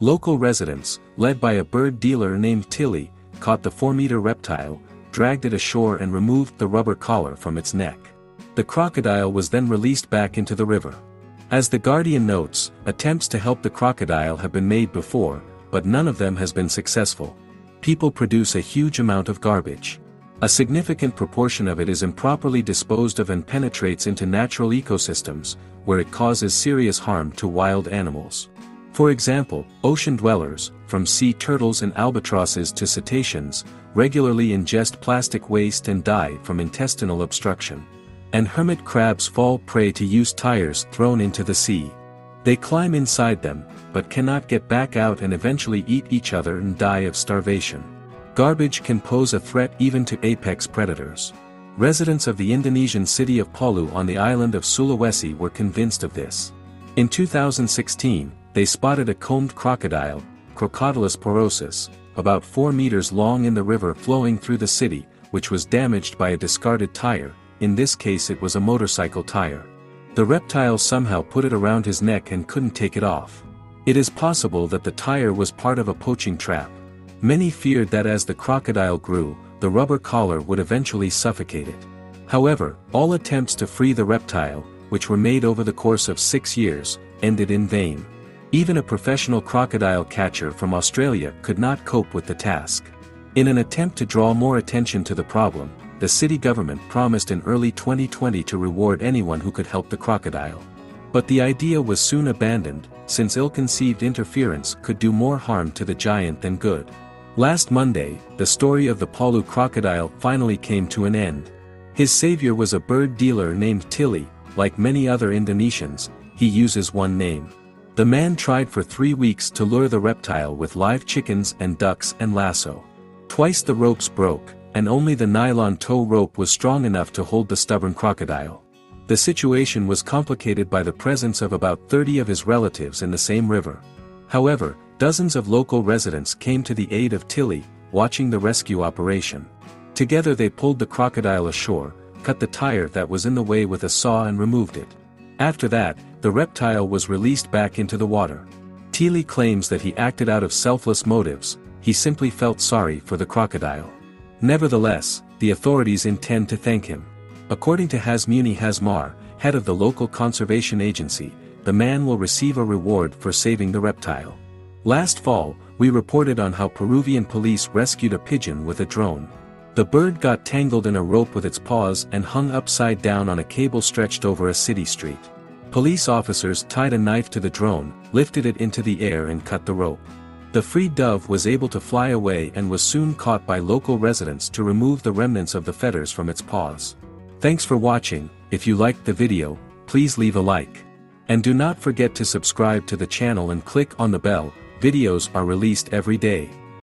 Local residents, led by a bird dealer named Tili, caught the 4-meter reptile, dragged it ashore and removed the rubber collar from its neck. The crocodile was then released back into the river. As the Guardian notes, attempts to help the crocodile have been made before, but none of them has been successful. People produce a huge amount of garbage. A significant proportion of it is improperly disposed of and penetrates into natural ecosystems, where it causes serious harm to wild animals. For example, ocean dwellers, from sea turtles and albatrosses to cetaceans, regularly ingest plastic waste and die from intestinal obstruction. And hermit crabs fall prey to used tires thrown into the sea. They climb inside them, but cannot get back out and eventually eat each other and die of starvation. Garbage can pose a threat even to apex predators. Residents of the Indonesian city of Palu on the island of Sulawesi were convinced of this. In 2016, they spotted a combed crocodile, Crocodylus porosus, about 4 meters long in the river flowing through the city, which was damaged by a discarded tire, in this case it was a motorcycle tire. The reptile somehow put it around his neck and couldn't take it off. It is possible that the tire was part of a poaching trap. Many feared that as the crocodile grew, the rubber collar would eventually suffocate it. However, all attempts to free the reptile, which were made over the course of six years, ended in vain. Even a professional crocodile catcher from Australia could not cope with the task. In an attempt to draw more attention to the problem, the city government promised in early 2020 to reward anyone who could help the crocodile. But the idea was soon abandoned, since ill-conceived interference could do more harm to the giant than good. Last Monday, the story of the Palu crocodile finally came to an end. His savior was a bird dealer named Tili, like many other Indonesians, he uses one name. The man tried for three weeks to lure the reptile with live chickens and ducks and lasso. Twice the ropes broke, and only the nylon tow rope was strong enough to hold the stubborn crocodile. The situation was complicated by the presence of about 30 of his relatives in the same river. However, dozens of local residents came to the aid of Tili, watching the rescue operation. Together they pulled the crocodile ashore, cut the tire that was in the way with a saw and removed it. After that, the reptile was released back into the water. Tili claims that he acted out of selfless motives, he simply felt sorry for the crocodile. Nevertheless, the authorities intend to thank him. According to Hasmuni Hasmar, head of the local conservation agency, the man will receive a reward for saving the reptile. Last fall, we reported on how Peruvian police rescued a pigeon with a drone. The bird got tangled in a rope with its paws and hung upside down on a cable stretched over a city street. Police officers tied a knife to the drone, lifted it into the air and cut the rope. The freed dove was able to fly away and was soon caught by local residents to remove the remnants of the fetters from its paws. Thanks for watching, if you liked the video, please leave a like. And do not forget to subscribe to the channel and click on the bell, videos are released every day.